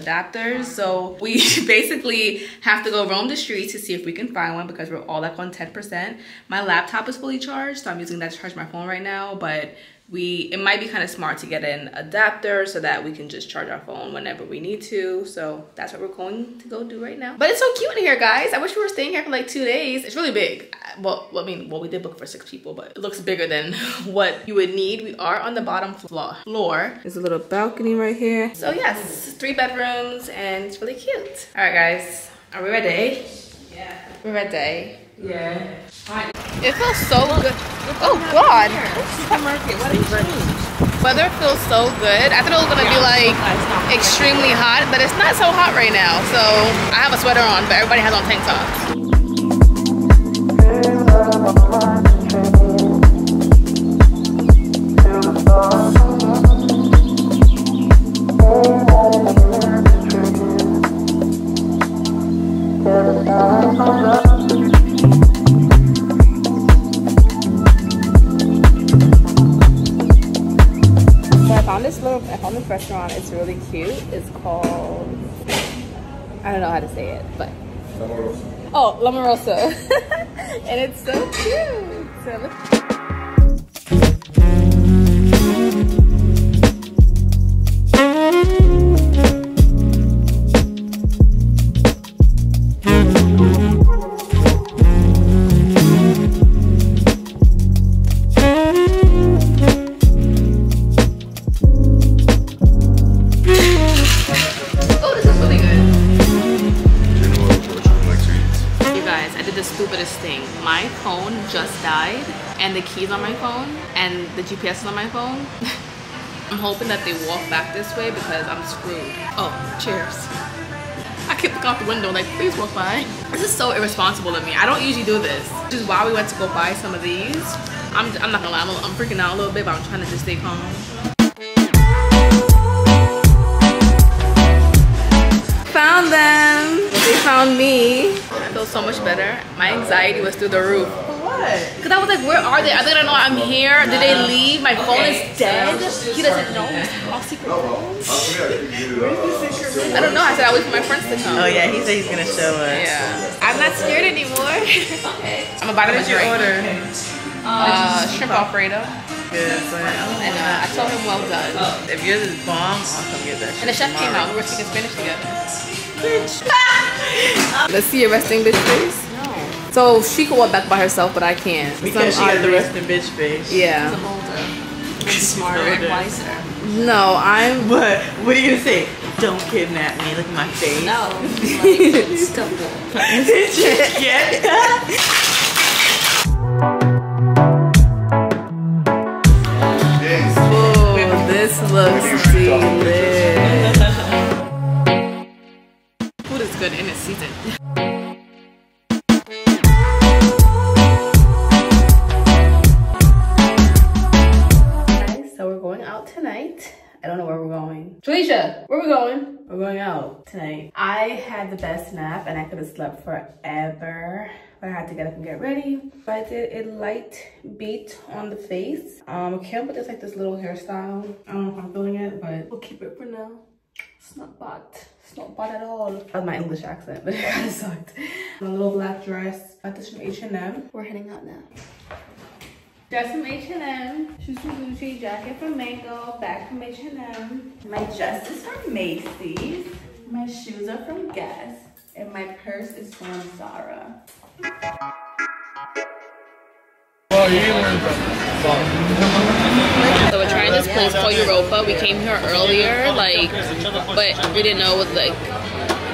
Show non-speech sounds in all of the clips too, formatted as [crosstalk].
adapters. So we [laughs] basically have to go roam the streets to see if we can find one because we're all like on 10%. My laptop is fully charged, so I'm using that to charge my phone right now, but we it might be kind of smart to get an adapter so that we can just charge our phone whenever we need to. So that's what we're going to go do right now. But it's so cute in here guys. I wish we were staying here for like two days. It's really big. Well i mean well we did book for six people but it looks bigger than [laughs] what you would need. We are on the bottom floor floor. There's a little balcony right here. So yes three bedrooms and it's really cute. All right guys. Are we ready? Yeah. We're ready yeah it feels so good. Oh God. Weather feels so good. I thought it was gonna be like extremely hot, but it's not so hot right now. So I have a sweater on, but everybody has on tank tops. This little I found this restaurant. It's really cute. It's called I don't know how to say it, but Oh, La Morosa. [laughs] and it's so cute. So GPS on my phone. [laughs] I'm hoping that they walk back this way because I'm screwed. Oh, cheers. I keep looking out the window like, please walk by. This is so irresponsible of me. I don't usually do this. Which is why we went to go buy some of these. I'm, I'm not gonna lie, I'm, I'm freaking out a little bit, but I'm trying to just stay calm. Found them. They found me. I feel so much better. My anxiety was through the roof. Because I was like, where are they? Are they gonna know I'm here? Did they leave? My phone is dead. He doesn't know. All secret I don't know. I said I wait for my friends to come. Oh yeah, he said he's gonna show us. Yeah. I'm not scared anymore. okay. [laughs] I'm about to your order. Uh, shrimp alfredo. Good, but and uh, I told him well done. If yours is bomb, I'll come get that. And the chef came out. We were speaking Spanish together. Bitch. [laughs] Let's see your resting bitch face. So she can walk back by herself, but I can't. Because she has the rest of the bitch face. Yeah. She's older. She's smarter and wiser. No, I'm. [laughs] What? What are you gonna say? Don't kidnap me. Look at my face. No. [laughs] Like, stumble. yeah. oh, going? We're going out tonight. I had the best nap and I could have slept forever. But I had to get up and get ready. But I did a light beat on the face. Um, up with this like this little hairstyle. I don't know if I'm feeling it, but we'll keep it for now. It's not bad. It's not bad at all. That was my English accent, [laughs] but it kind of sucked. My little black dress. Got this from H&M. We're heading out now. Dress from H&M, shoes from Gucci, jacket from Mango, bag from H&M. My dress is from Macy's. My shoes are from Guess. And my purse is from Zara. So we're trying this place called Europa. We came here earlier, like, but we didn't know it was like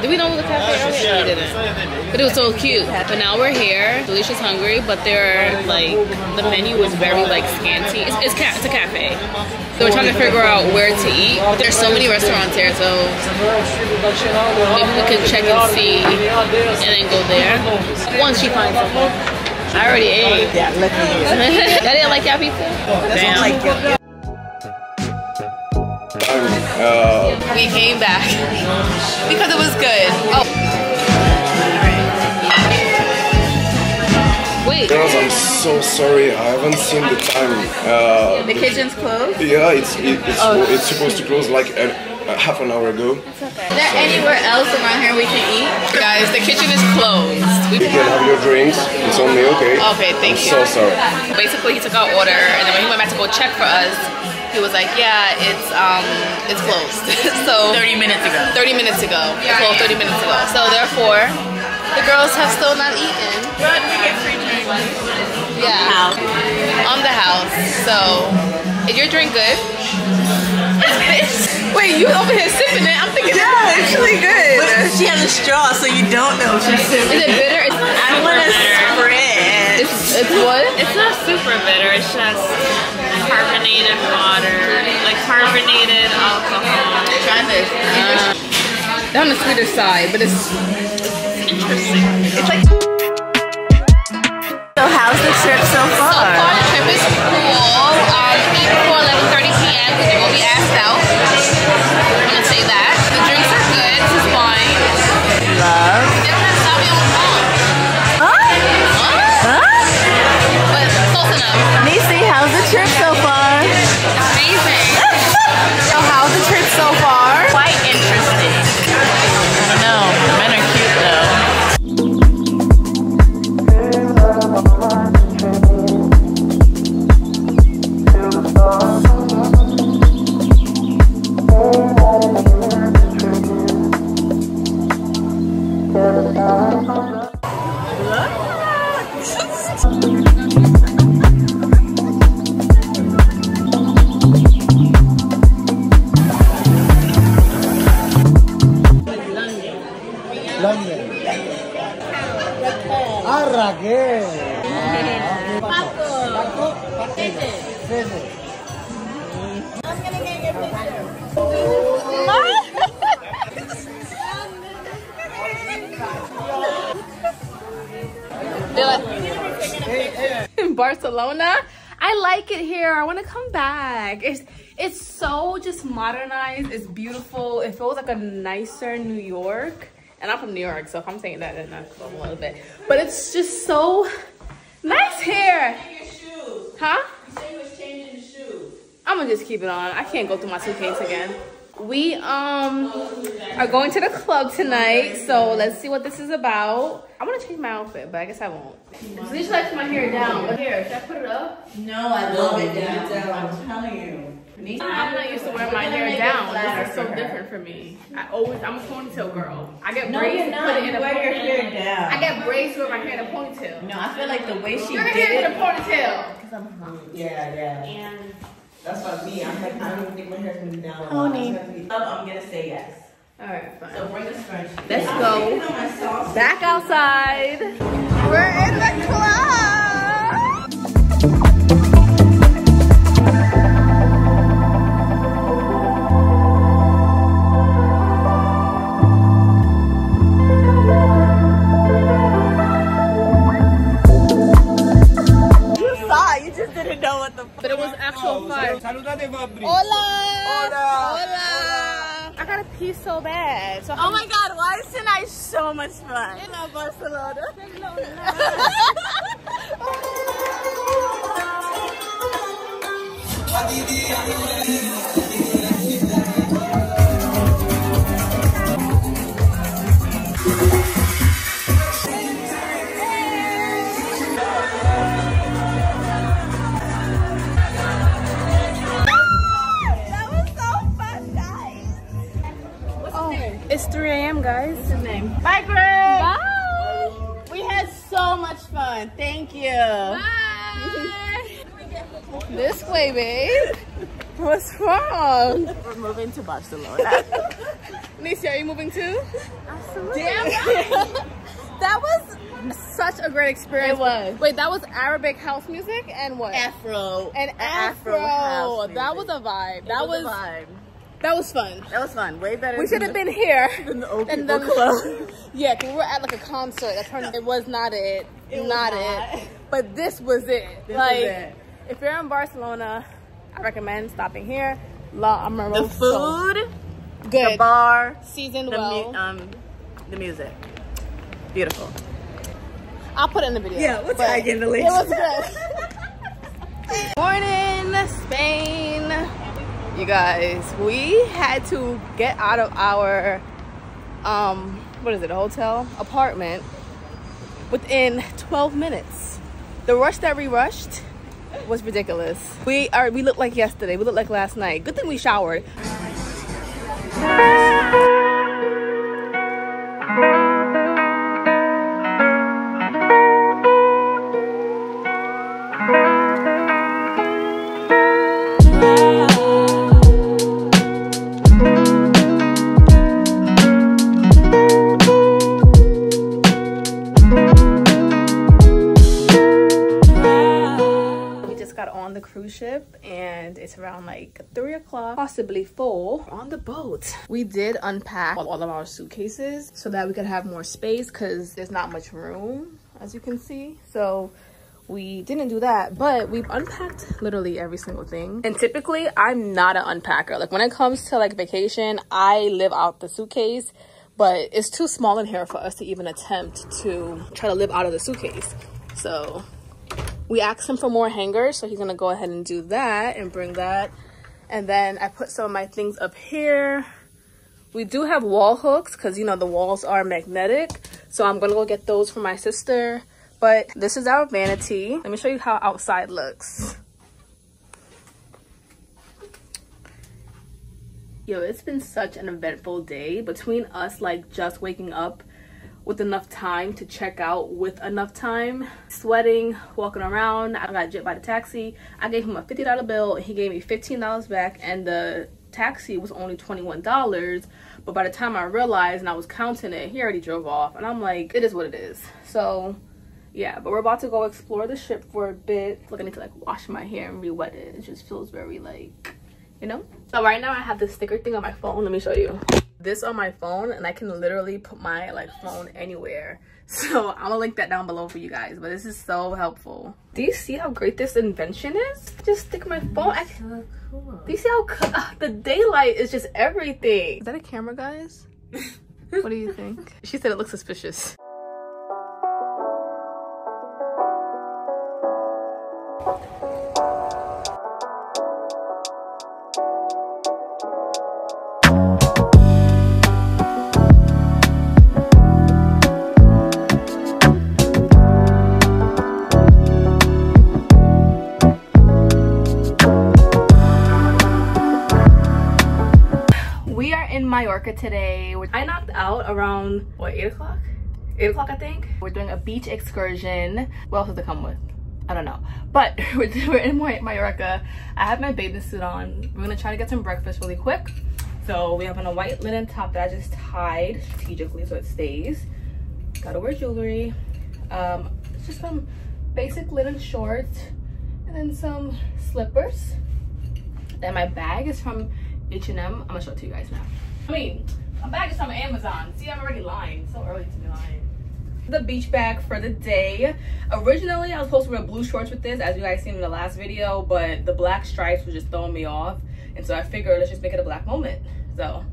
did we know it was a cafe earlier? we didn't. But it was so cute. But now we're here. Delicious hungry, but they're like the menu was very like scanty. It's it's, ca it's a cafe. So we're trying to figure out where to eat. But there's so many restaurants here, so maybe we can check and see and then go there. Once she finds something. I already ate. Yeah, lucky [laughs] you. Y'all didn't like y'all pizza? Damn. Like uh, we came back [laughs] because it was good. Oh. Wait. Girls, I'm so sorry. I haven't seen the time. Uh, The kitchen's closed. yeah, it's it, it's Oh. it's supposed to close like a, a half an hour ago. Is there anywhere else around here we can eat? Guys, the kitchen is closed. We You can have your drinks. It's on me, okay? Okay, thank I'm you. so sorry. Basically, he took our order, and then when he went back to go check for us, he was like, "Yeah, it's um, it's closed." [laughs] so 30 minutes ago. 30 minutes ago. It closed 30 minutes ago. So therefore, the girls have still not eaten. But we get free drinks. Yeah. House. On the house. So, is your drink good? [laughs] Wait, you over here sipping it? I'm thinking. Yeah, it's really good. But she has a straw, so you don't know if she's Is sipping. it bitter? It's, I want to spread. it's, it's what? It's not super bitter, it's just carbonated water, like carbonated alcohol. Try this. They're on the sweeter side, but it's Interesting. it's like So how's the trip so So far, far? the trip is cool. Um, eat before 11:30 p.m. because you will be asked out. Barcelona. I like it here. I want to come back. It's it's so just modernized. It's beautiful. It feels like a nicer New York. And I'm from New York, so if I'm saying that, then that's a little bit. But it's just so nice here. Huh? I'm gonna just keep it on. I can't go through my suitcase again. We um are going to the club tonight, so let's see what this is about. I want to change my outfit, but I guess I won't. So you should like my hair down. But here, should I put it up? No, I love it down. I'm telling you. I'm not used to wear my hair down. This is so different for me. I always, I'm a ponytail girl. I get No, braids you're not. put it You a wear your hair down. I get braids to wear my hair in a ponytail. No, I feel like the way she Your did hair in a it. ponytail. Yeah, yeah. And That's what me. I'm like, I don't even think my hair's gonna be down. Pony. I'm gonna say yes. All right, fine. So bring the scrunchie. Let's go back outside. We're in the club. Actual fun. Hola. Hola. Hola. I gotta pee so bad. So Oh my god, why is tonight so much fun? I love Barcelona. [laughs] [laughs] fun. Thank you. Bye. this way, babe. What's wrong? We're moving to Barcelona. [laughs] Nisi, are you moving too? Absolutely. Damn right. that was such a great experience. It was. Wait, that was Arabic house music and what? Afro. and Afro Afro. house that was a vibe. It That was, a vibe. That was fun. That was fun. Way better. We should have been here. [laughs] than the old people then- club. [laughs] Yeah, 'cause we were at like a concert. That turned, it was not it. It not, not. it. But this was it. This was it. if you're in Barcelona, I recommend stopping here. La The Amoroso. food, good. the bar, Seasoned the well. um, the music. Beautiful. I'll put it in the video. Yeah, we'll tag in the link. It was good. [laughs] Morning, Spain. You guys, we had to get out of our um what is it, a hotel apartment within 12 minutes. The rush that we rushed was ridiculous. We are we looked like yesterday. We looked like last night. Good thing we showered. Possibly four on the boat. We did unpack all of our suitcases so that we could have more space because there's not much room as you can see. So we didn't do that, but we've unpacked literally every single thing. And typically I'm not an unpacker. Like when it comes to like vacation, I live out the suitcase, but it's too small in here for us to even attempt to try to live out of the suitcase. So we asked him for more hangers so he's gonna go ahead and do that and bring that and then i put some of my things up here. We do have wall hooks because you know the walls are magnetic. So i'm gonna go get those for my sister. But this is our vanity. Let me show you how outside looks. Yo it's been such an eventful day between us like just waking up with enough time to check out with enough time. Sweating walking around. I got jet by the taxi. I gave him a $50 bill. And he gave me $15 back and the taxi was only $21 but by the time i realized and i was counting it he already drove off. And i'm like it is what it is. So yeah but we're about to go explore the ship for a bit. Like i need to like wash my hair and re-wet it. It just feels very like you know? So right now i have this sticker thing on my phone. Let me show you this on my phone and i can literally put my like phone anywhere. [laughs] So i'm gonna link that down below for you guys but this is so helpful. Do you see how great this invention is? Just stick my phone I, do you see how co- [laughs] ah, the daylight is just everything. Is that a camera guys? [laughs] What do you think? She said it looks suspicious Mallorca today. Which I knocked out around what eight o'clock? Eight o'clock, I think. We're doing a beach excursion. What else to come with? I don't know. But [laughs] we're, in Ma- Mallorca. I have my bathing suit on. We're gonna try to get some breakfast really quick. So we have on a white linen top that I just tied strategically so it stays. Gotta wear jewelry. Um, just some basic linen shorts and then some slippers. Then my bag is from H&M. I'm gonna show it to you guys now. I mean, my bag is from Amazon. See, I'm already lying. So early to be lying. The beach bag for the day. Originally, I was supposed to wear blue shorts with this, as you guys seen in the last video, but the black stripes was just throwing me off. And so I figured let's just make it a black moment. So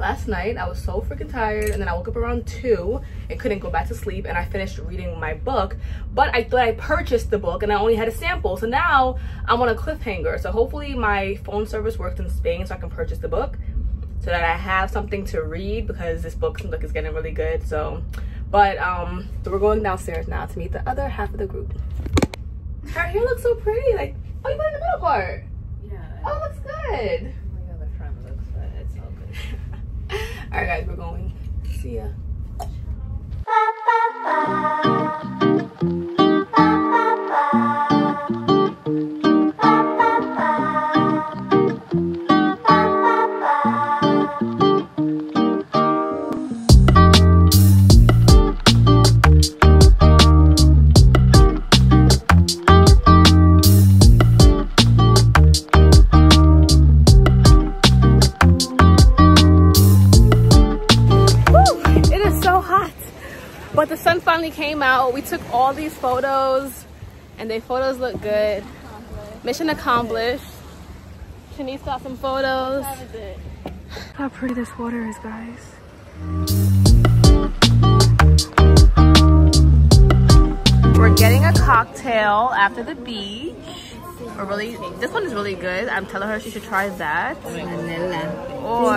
last night I was so freaking tired and then I woke up around 2 and couldn't go back to sleep and I finished reading my book but I thought I purchased the book and I only had a sample so now I'm on a cliffhanger so hopefully my phone service works in Spain so I can purchase the book so that I have something to read because this book seems like it's getting really good so. But um so we're going downstairs now to meet the other half of the group. Her hair looks so pretty like oh you put it in the middle part. Yeah. oh it looks good. My other friend looks, but it's all good. [laughs] all right guys we're going. See ya. It But the sun finally came out. We took all these photos and the photos look good. Mission accomplished. Shanice got some photos. How pretty this water is, guys. We're getting a cocktail after the beach. We're really, this one is really good. I'm telling her she should try that. Oh Vanilla. Or,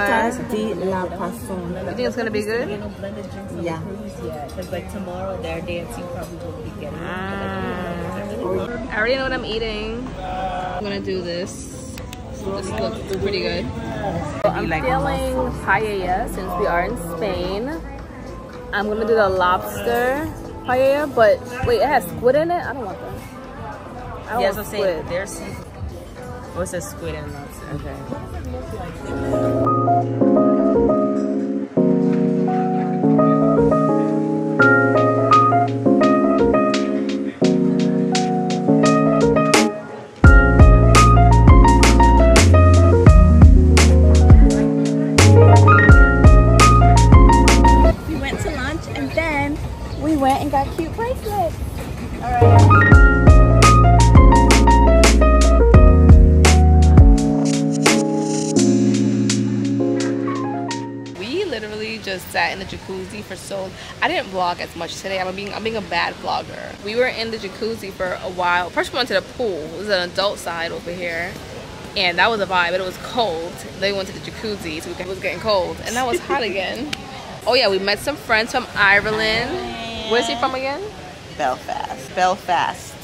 de la Passion. you think it's gonna be good? You know, blended drinks on Yeah. the cruise yet. Because like tomorrow they're dancing probably will be getting it. Ah. I already know what I'm eating. I'm gonna do this. This looks pretty good. So I'm feeling paella since we are in Spain. I'm gonna do the lobster paella, but wait, it has squid in it? I don't want that. I want I'm squid. saying there's what's a squid and lobster. Okay. Vlog as much today. I'm being I'm being a bad vlogger. We were in the jacuzzi for a while. First we went to the pool. It was an adult side over here. And that was a vibe, but it was cold. Then we went to the jacuzzi, so it was getting cold. And that was hot [laughs] again. Oh yeah, we met some friends from Ireland. Where's he from again? Belfast. Belfast.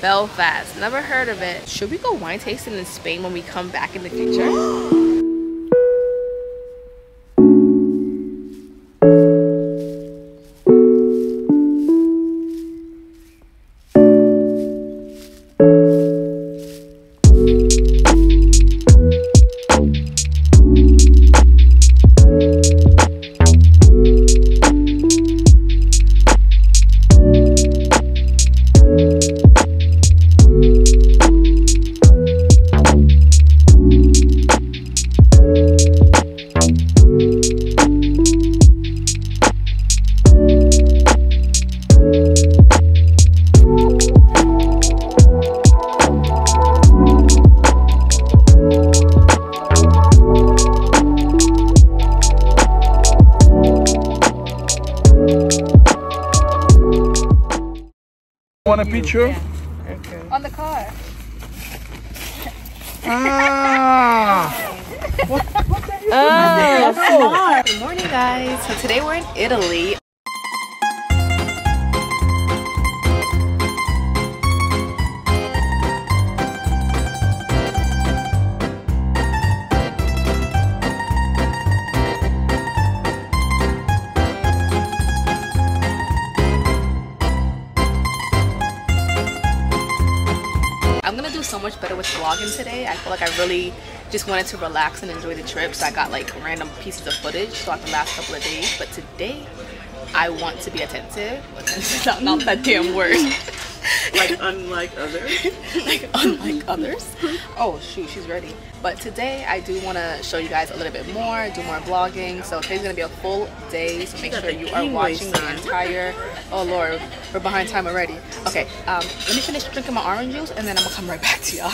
Belfast. Never heard of it. Should we go wine tasting in Spain when we come back in the future? [gasps] [gasps] Want a picture? On the car. Ah! [laughs] What? Good morning, guys. So today we're in Italy. Much better with vlogging today. I feel like I really just wanted to relax and enjoy the trip. So I got like random pieces of footage throughout the last couple of days. But today, I want to be attentive. [laughs] Not that damn word. [laughs] [laughs] Like unlike others. [laughs] like unlike others. Oh shoot, she's ready. But today I do want to show you guys a little bit more, do more vlogging. So today's gonna be a full day. So make sure you are watching the entire. Oh lord, we're behind time already. Okay, um, let me finish drinking my orange juice and then I'm gonna come right back to y'all.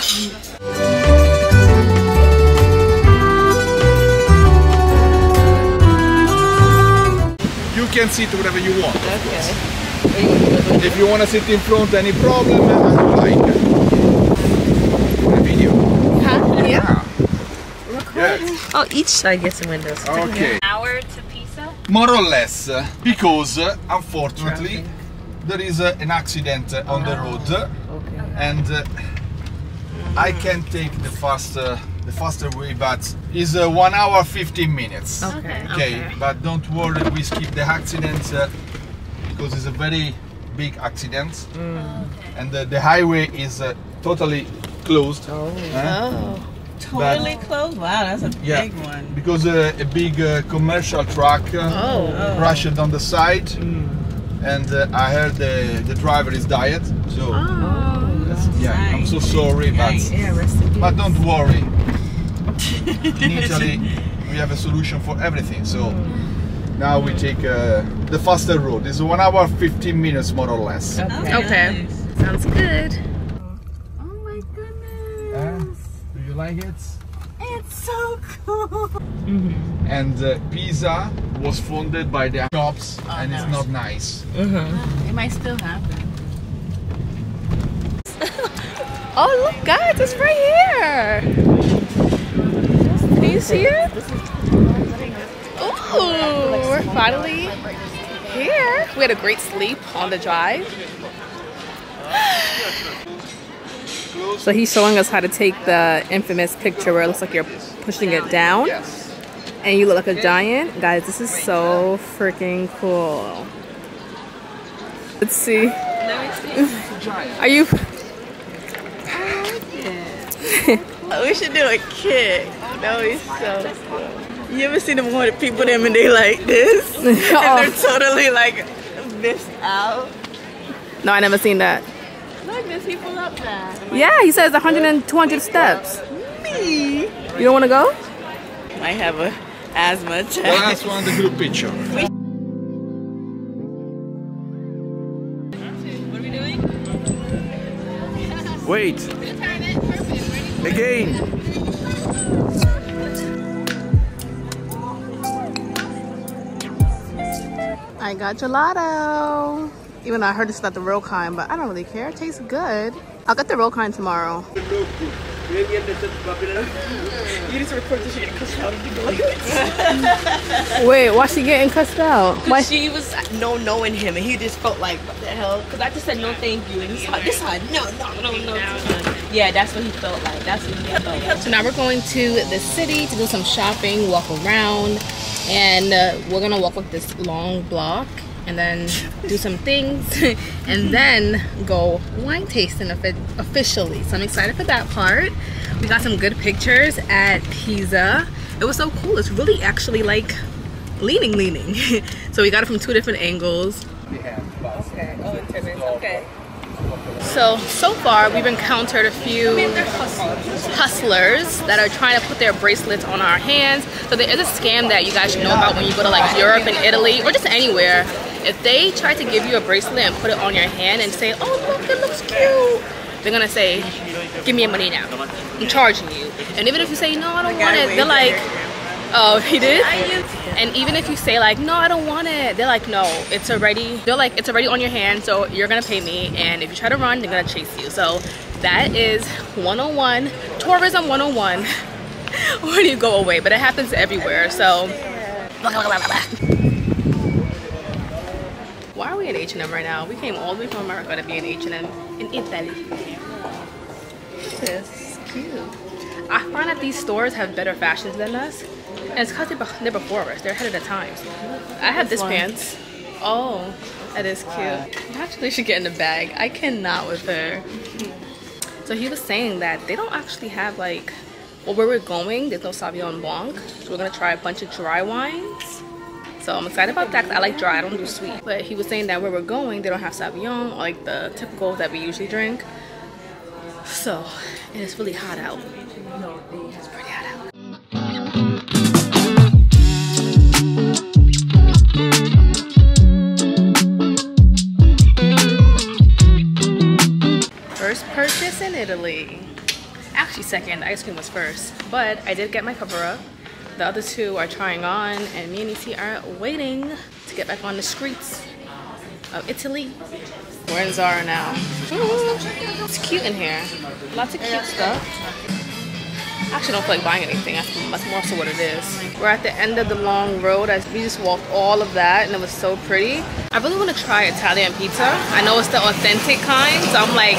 You can sit whatever you want. If you want to sit in front, any problem, I don't like. Video. Huh? Yeah. Yes. Oh, each side gets some windows. Okay. Hour to Pisa? More or less, uh, because uh, unfortunately there is uh, an accident uh, on the road, uh, and uh, I can take the faster the faster way, but it's uh, one hour 15 minutes. Okay. Okay, but don't worry, we skip the accident uh, because it's a very big accident, and uh, the highway is uh, totally closed. Oh. uh, Totally closed. Wow, that's a yeah, big one. because uh, a big uh, commercial truck uh, Oh. crashed on the side, and uh, I heard the the driver is died. So that's- yeah, I'm so sorry, but Yeah, rest but don't worry. [laughs] In Italy, we have a solution for everything. So now we take uh, the faster road. It's one hour 15 minutes more or less. Okay. Sounds good. Oh my goodness. Uh, do you like it? It's so cool. And uh, Pisa was founded by the shops, and it's not nice. It might still happen. [laughs] Oh, look, guys, it's right here. Can you see it? Ooh, we're finally here. We had a great sleep on the drive. [gasps] So he's showing us how to take the infamous picture where it looks like you're pushing it down and you look like a giant. Guys, this is so uh, freaking cool. Let's see. [laughs] Are you? [laughs] We should do a kick. That would be so cool. You ever seen the one with people them and they like this? [laughs] and they're oh. totally like missed out. No, I never seen that. Look, there's people up there. Yeah, he says 100 and 200 steps. Me. You don't want to go? I have a asthma attack. Last one, the group picture. Wait. Again. I got gelato. Even though I heard it's not the real kind, but I don't really care. It tastes good. I'll get the real kind tomorrow. You need to record this [laughs] shit and cuss out and people like this. Wait, why she getting cussed out? Why? She was no knowing him and he just felt like what the hell? Because I just said no thank you and he's like this one no no no no. Yeah, that's what he felt like. That's what he felt like. So now we're going to the city to do some shopping, walk around, and uh, we're gonna walk like this long block and then do some things [laughs] and then go wine tasting officially. So I'm excited for that part. We got some good pictures at Pisa. It was so cool. It's really actually like leaning, leaning. [laughs] so we got it from two different angles. Okay. So, so far we've encountered a few hustlers that are trying to put their bracelets on our hands. So there is a scam that you guys should know about when you go to like Europe and Italy or just anywhere. If they try to give you a bracelet and put it on your hand and say, oh look, it looks cute, they're gonna say, give me your money now. I'm charging you. And even if you say, no, I don't want it, they're like, oh, he did? And even if you say like, no, I don't want it, they're like, no, it's already, they're like, it's already on your hand, so you're gonna pay me. And if you try to run, they're gonna chase you. So that is 101, tourism 101, [laughs] when you go away. But it happens everywhere, so. Why are we at H&M right now? We came all the way from America to be in H&M in Italy. This is cute. I find that these stores have better fashions than us. And it's because they're, before us. They're ahead of the times. I have this pants. Oh, that is cute. You actually should get in the bag. I cannot with her. So he was saying that they don't actually have like, well, where we're going, there's no Sauvignon Blanc. So we're gonna try a bunch of dry wines. So I'm excited about that I like dry, I don't do sweet. But he was saying that where we're going, they don't have Sauvignon like the typical that we usually drink. So, and it's really hot out. It's pretty hot purchase. Actually second, ice cream was first. But I did get my cover up. The other two are trying on and me and ET are waiting to get back on the streets of Italy. We're in Zara now. Ooh, it's cute in here. Lots of cute stuff. I actually don't feel like buying anything. That's, more so what it is. We're at the end of the long road. I, we just walked all of that and it was so pretty. I really want to try Italian pizza. I know it's the authentic kind, so I'm like,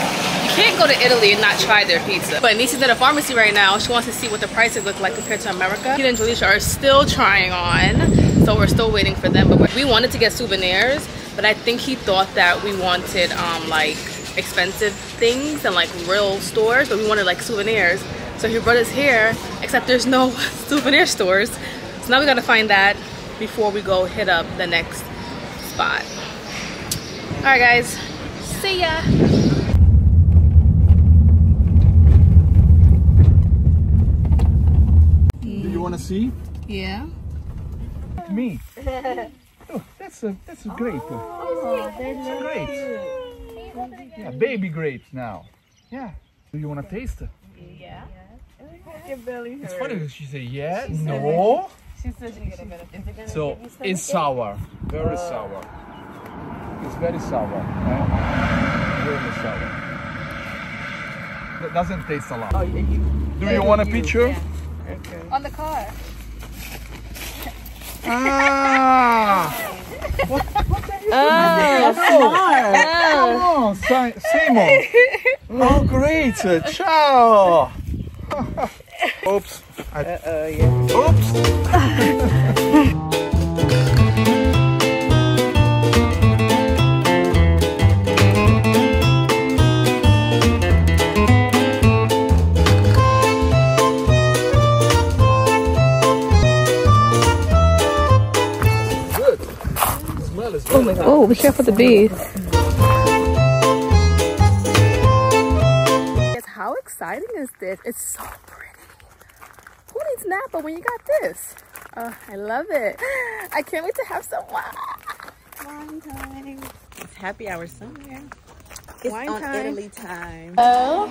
you can't go to Italy and not try their pizza. But Nisi's at a pharmacy right now. She wants to see what the prices look like compared to America. Keita and Jalisha are still trying on, so we're still waiting for them. But we wanted to get souvenirs, but I think he thought that we wanted um, like expensive things and like real stores, but we wanted like souvenirs. So he brought us here, except there's no [laughs] souvenir stores. So now we gotta find that before we go hit up the next spot. All right, guys, see ya. Do you want to see? Yeah. Me. Oh, that's a that's a grape. Oh, It's a grape. Yeah, baby grapes now. Yeah. Do you want to taste it? Your belly It's funny because she said yeah, no. She said she get a bit of. It So give you some it's sour, very sour. It's very sour. eh? Very sour. It doesn't taste a lot. Do you want a picture? On the car. Ah! [laughs] what, what are you oh, Come on, Simon. [laughs] Oh, great. Ciao. Oops. I, Oops. Good. Smell is good. Oh, be careful the bees. How exciting is this? It's so pretty. Who needs Napa when you got this? Oh, I love it. [gasps] I can't wait to have some wine. It's happy hour somewhere. It's Wine on time. Italy time. Hello.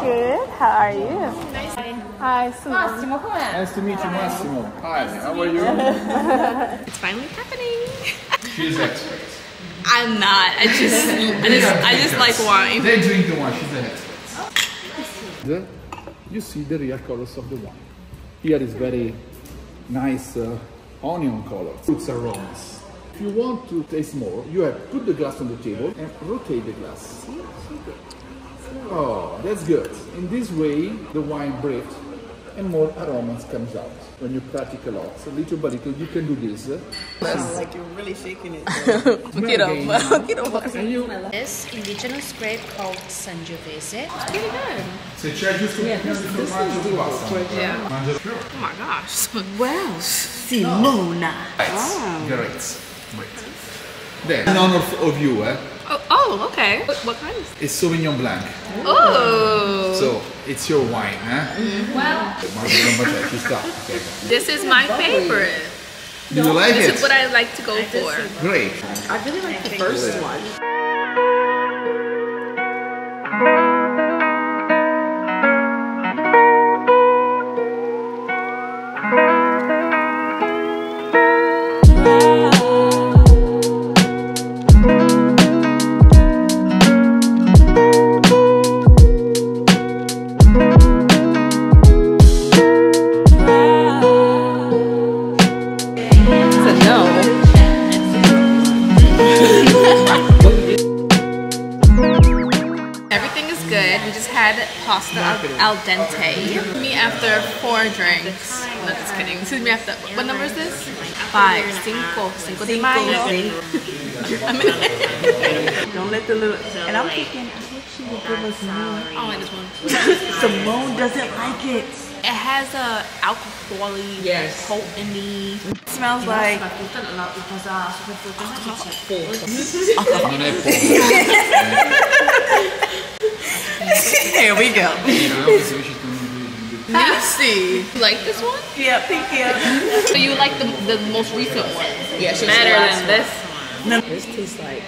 Good. How are you? Nice. Hi, Simone. Nice to meet you, Massimo. Hi, how are you? [laughs] It's finally happening. She's expert. I'm not. I just, I just, I just like wine. They drink the wine, she's an expert. The, you see the real colors of the wine. Here is very nice uh, onion color, fruits aromas. If you want to taste more, you have put the glass on the table and rotate the glass. Oh, that's good. In this way, the wine breathes and more aromas comes out. When you practice a lot, so little by little, you can do this. uh, Like you're really shaking it. smell again now. And you This indigenous grape called Sangiovese. Se c'è giusto un pochino di formaggio tu basta. Yeah. Mangia più. Oh my gosh. [laughs] Wow. Simona. Wow. Great. Great. Then, in honor of you, eh, Oh, oh okay. What, what kind of? it's Sauvignon Blanc. Oh. So, it's your wine? Wow. ci sta. Okay. This is my favorite. Do you like This is what I like to go for. Great. I really like the first one. Drinks. No, just kidding. This is me after. What number is this? Five. Cinco. Cinco de mayo. [laughs] Don't let the little. And I'm thinking, I hope she will give us more. I don't like this one. [laughs] Simone doesn't like it. It has a alcohol-y, Yes. potently. smells like Non è poco. Here we go. Nasty. You [laughs] like this one? Yeah, thank you. So you like the, the most recent one? Yeah, she's Better than this. One. This tastes like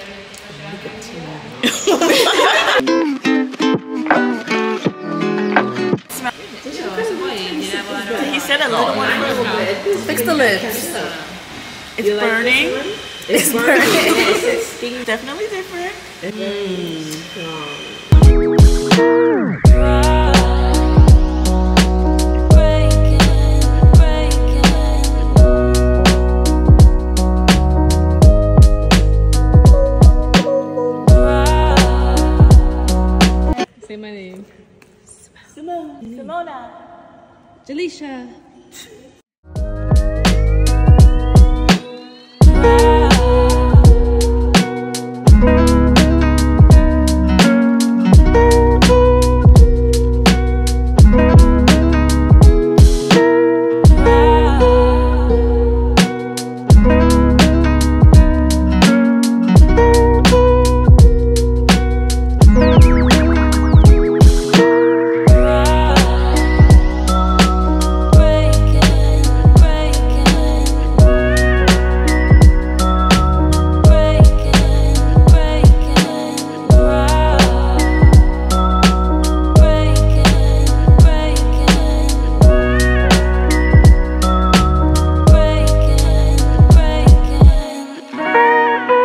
[laughs] He said a little one. Fix the lips. It's burning. It's burning. [laughs] Definitely different. Mm, say my name. Simone. Simona. Delisha.